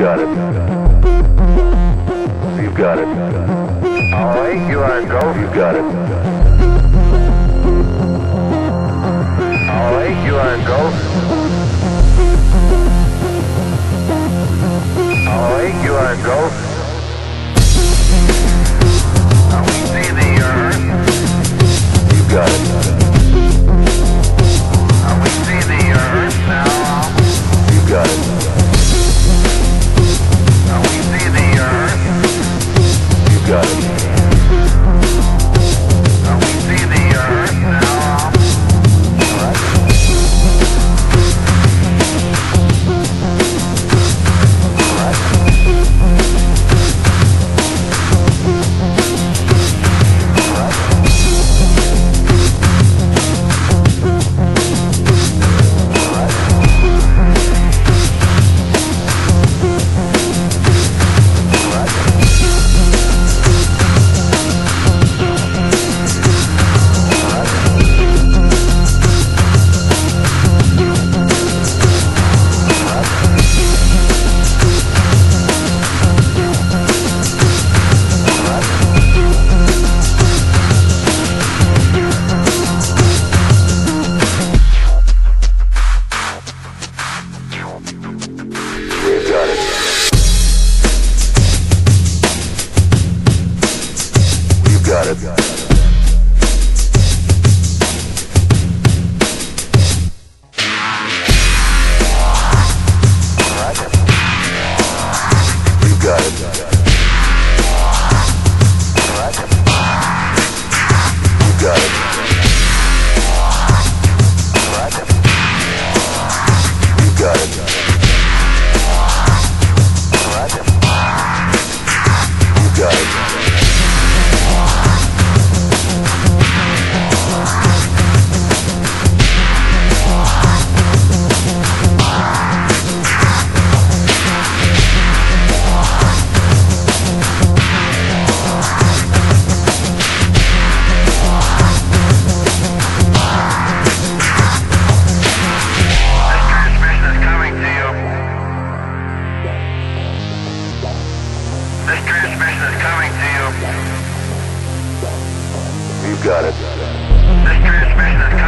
got it. You've got it. All right, you are go. You've got it. got it. got it.